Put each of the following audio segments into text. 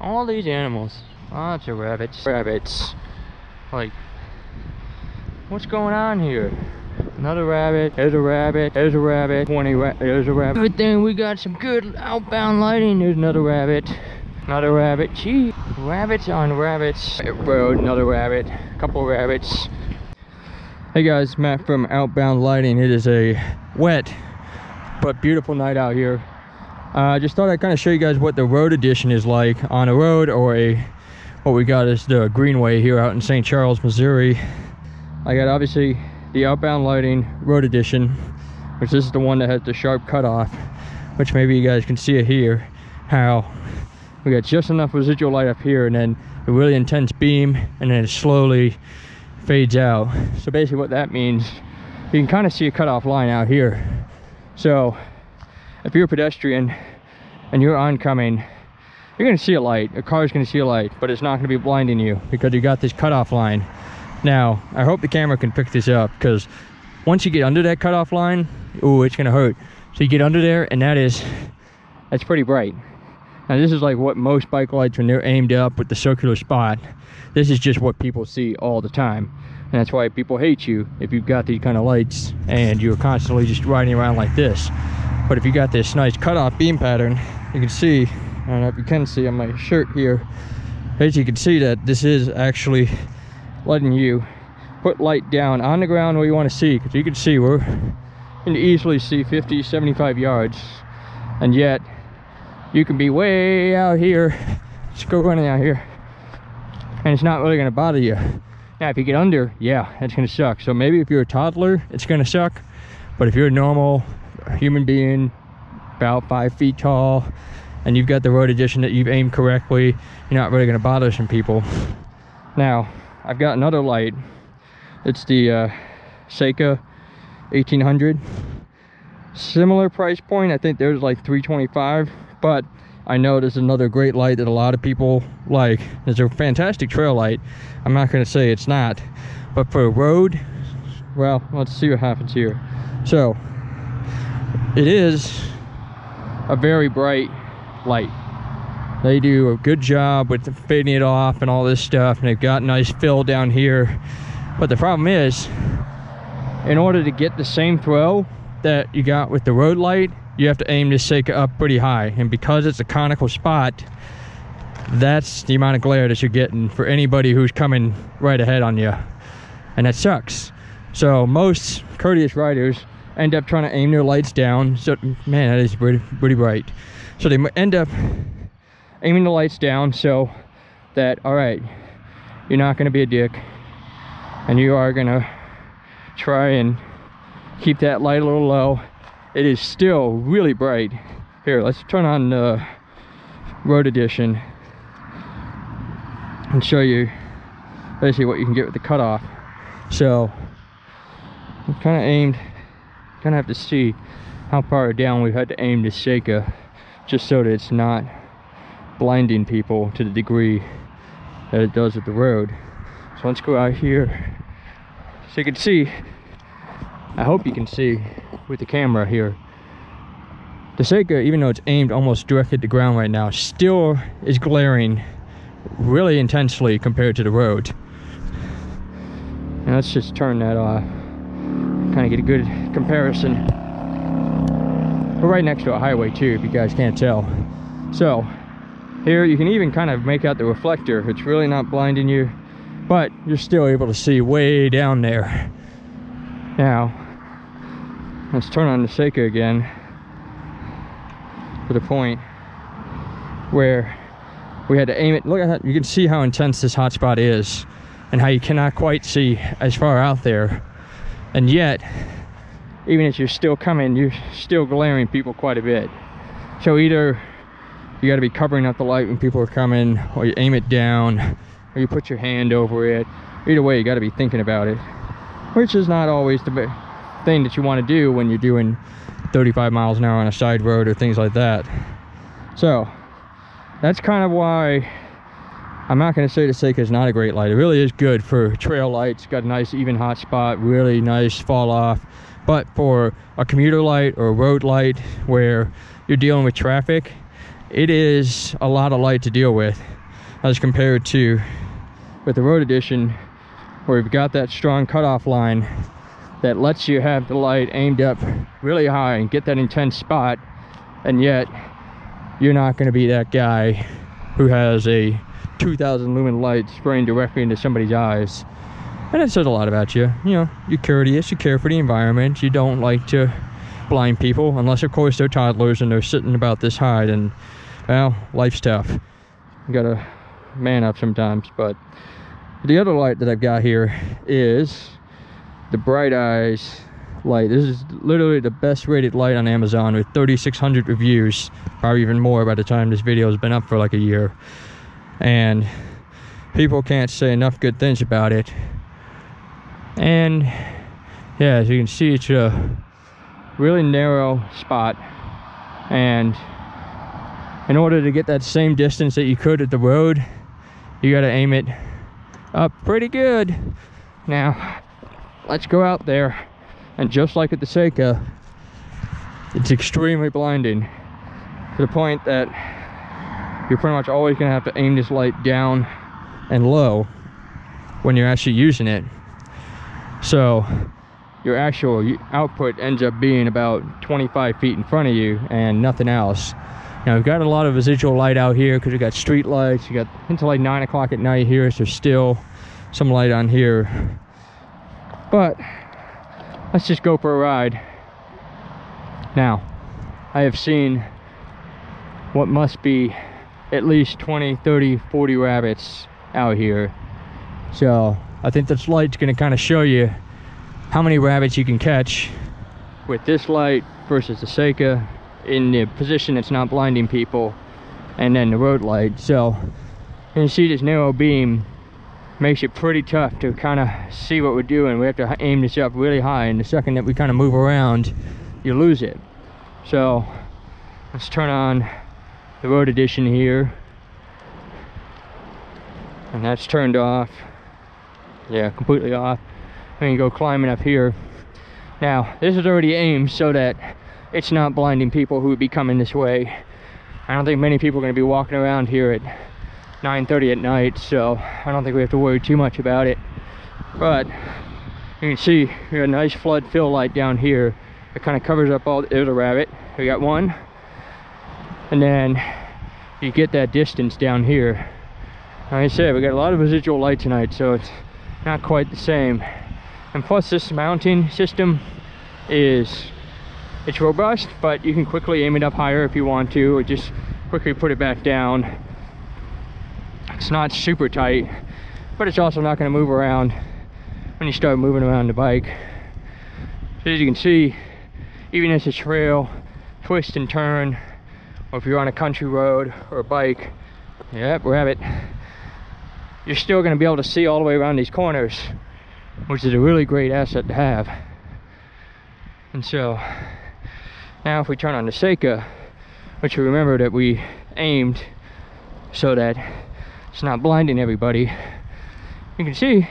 All these animals. Lots of rabbits. Rabbits. Like, what's going on here? Another rabbit, there's a rabbit, there's a rabbit, 20 ra there's a rabbit. Good thing we got some good outbound lighting. There's another rabbit, another rabbit. Gee, rabbits on rabbits. Road, another rabbit, couple rabbits. Hey guys, Matt from Outbound Lighting. It is a wet but beautiful night out here. I uh, just thought I'd kind of show you guys what the road edition is like on a road or a what we got is the greenway here out in St. Charles, Missouri. I got obviously the outbound lighting road edition, which this is the one that has the sharp cutoff, which maybe you guys can see it here, how we got just enough residual light up here and then a really intense beam and then it slowly fades out. So basically what that means, you can kind of see a cutoff line out here. So if you're a pedestrian and you're oncoming, you're gonna see a light. A car's gonna see a light, but it's not gonna be blinding you because you got this cutoff line. Now, I hope the camera can pick this up because once you get under that cutoff line, oh, it's gonna hurt. So you get under there and that is, that's pretty bright. Now this is like what most bike lights when they're aimed up with the circular spot. This is just what people see all the time. And that's why people hate you if you've got these kind of lights and you're constantly just riding around like this. But if you got this nice cutoff beam pattern, you can see, I don't know if you can see on my shirt here, as you can see that this is actually letting you put light down on the ground where you want to see because you can see we're you can easily see 50 75 yards. And yet you can be way out here just go running out here and it's not really going to bother you. Now if you get under yeah it's going to suck. So maybe if you're a toddler it's going to suck. But if you're a normal human being about five feet tall and you've got the road edition that you've aimed correctly you're not really going to bother some people now I've got another light it's the uh, Seca 1800 similar price point I think there's like 325 but I know there's another great light that a lot of people like. It's a fantastic trail light. I'm not going to say it's not. But for a road, well, let's see what happens here. So, it is a very bright light. They do a good job with fading it off and all this stuff. And they've got nice fill down here. But the problem is, in order to get the same throw that you got with the road light, you have to aim this Seca up pretty high. And because it's a conical spot, that's the amount of glare that you're getting for anybody who's coming right ahead on you. And that sucks. So most courteous riders end up trying to aim their lights down. So, man, that is pretty, pretty bright. So they end up aiming the lights down so that, all right, you're not gonna be a dick and you are gonna try and keep that light a little low it is still really bright here let's turn on the road edition and show you basically what you can get with the cutoff so I'm kind of aimed kind of have to see how far down we've had to aim this Seca just so that it's not blinding people to the degree that it does with the road so let's go out here so you can see I hope you can see with the camera here. The Seca, even though it's aimed almost directly at the ground right now, still is glaring really intensely compared to the road. And let's just turn that off. Kind of get a good comparison. We're right next to a highway too, if you guys can't tell. So, here you can even kind of make out the reflector. It's really not blinding you, but you're still able to see way down there. Now, let's turn on the Seca again to the point where we had to aim it look at that you can see how intense this hotspot is and how you cannot quite see as far out there and yet even if you're still coming you're still glaring people quite a bit. So either you got to be covering up the light when people are coming or you aim it down or you put your hand over it. Either way you got to be thinking about it which is not always the thing that you want to do when you're doing 35 miles an hour on a side road or things like that. So that's kind of why I'm not going to say the Seca is not a great light. It really is good for trail lights. Got a nice even hot spot, really nice fall off. But for a commuter light or a road light where you're dealing with traffic, it is a lot of light to deal with as compared to with the road edition where we've got that strong cutoff line that lets you have the light aimed up really high and get that intense spot and yet you're not going to be that guy who has a 2000 lumen light spraying directly into somebody's eyes. And it says a lot about you. You know you're courteous you care for the environment. You don't like to blind people unless of course they're toddlers and they're sitting about this high and well life's tough. You gotta man up sometimes but the other light that i've got here is the bright eyes light. This is literally the best rated light on amazon with 3600 reviews probably even more by the time this video has been up for like a year and people can't say enough good things about it. And yeah as you can see it's a really narrow spot. And in order to get that same distance that you could at the road you got to aim it up pretty good. Now let's go out there. And just like at the Seca it's extremely blinding to the point that you're pretty much always going to have to aim this light down and low when you're actually using it. So your actual output ends up being about 25 feet in front of you and nothing else. Now we've got a lot of residual light out here because we've got street lights you got until like nine o'clock at night here so there's still some light on here. But let's just go for a ride. Now i have seen what must be at least 20 30 40 rabbits out here. So i think this light's going to kind of show you how many rabbits you can catch with this light versus the Seca in the position that's not blinding people and then the road light. So you see this narrow beam makes it pretty tough to kind of see what we're doing. We have to aim this up really high and the second that we kind of move around you lose it. So let's turn on the road edition here. And that's turned off. Yeah completely off. And go climbing up here. Now this is already aimed so that it's not blinding people who would be coming this way. I don't think many people are going to be walking around here at 9 30 at night so i don't think we have to worry too much about it. But you can see we got a nice flood fill light down here. It kind of covers up all there's a rabbit. We got one and then you get that distance down here. Like i said we got a lot of residual light tonight so it's not quite the same. And plus this mounting system is it's robust but you can quickly aim it up higher if you want to or just quickly put it back down. It's not super tight but it's also not going to move around when you start moving around the bike. So as you can see even as the trail twist and turn or if you're on a country road or a bike yep rabbit you're still going to be able to see all the way around these corners which is a really great asset to have. And so now if we turn on the Seca, which we remember that we aimed so that it's not blinding everybody, you can see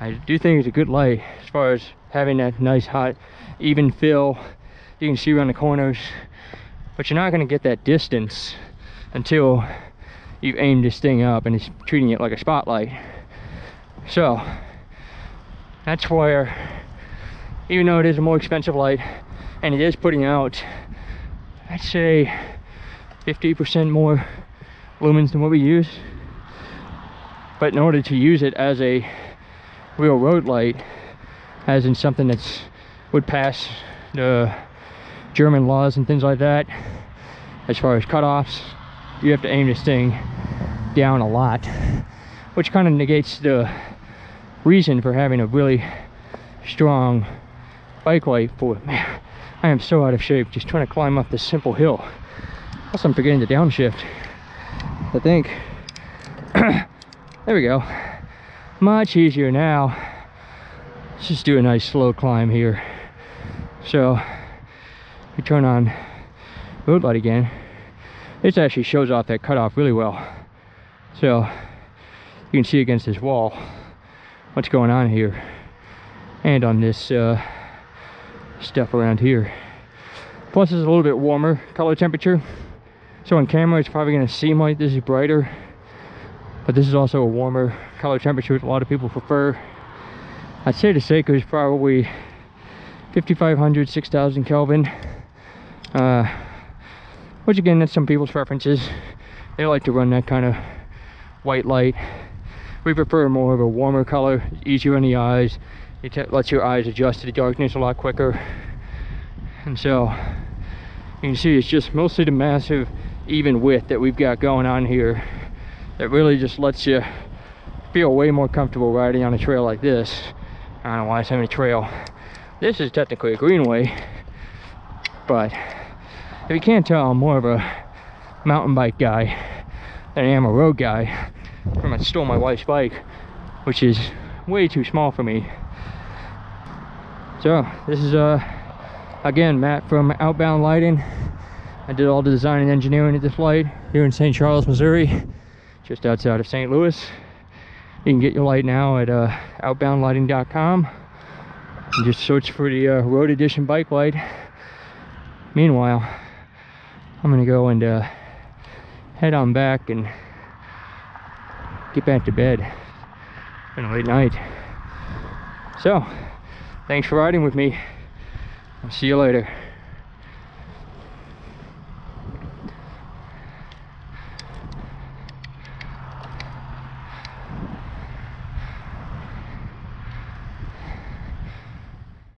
I do think it's a good light as far as having that nice hot even fill. You can see around the corners, but you're not going to get that distance until you've aimed this thing up and it's treating it like a spotlight. So that's where even though it is a more expensive light and it is putting out I'd say 50% more lumens than what we use but in order to use it as a real road light as in something that's would pass the German laws and things like that as far as cutoffs you have to aim this thing down a lot which kind of negates the reason for having a really strong bike light for it. Man, I am so out of shape just trying to climb up this simple hill. Also, I'm forgetting the downshift. I think. there we go. Much easier now. Let's just do a nice slow climb here. So, we turn on road light again. This actually shows off that cutoff really well. So, you can see against this wall what's going on here and on this uh, stuff around here plus it's a little bit warmer color temperature So on camera, it's probably gonna seem like this is brighter, but this is also a warmer color temperature which a lot of people prefer. I'd say the Seca is probably 5500, 6000 Kelvin. Uh, which again, that's some people's preferences. They like to run that kind of white light. We prefer more of a warmer color, easier on the eyes. It lets your eyes adjust to the darkness a lot quicker. And so, you can see it's just mostly the massive even width that we've got going on here that really just lets you feel way more comfortable riding on a trail like this. I don't know why it's having a trail. This is technically a greenway, but if you can't tell, I'm more of a mountain bike guy than I am a road guy. From I stole my wife's bike, which is way too small for me. So this is uh again Matt from Outbound Lighting. I did all the design and engineering of this light here in St. Charles, Missouri, just outside of St. Louis. You can get your light now at uh, outboundlighting.com just search for the uh, Road Edition bike light. Meanwhile, I'm gonna go and uh, head on back and get back to bed. It's been a late night. So, thanks for riding with me. I'll see you later.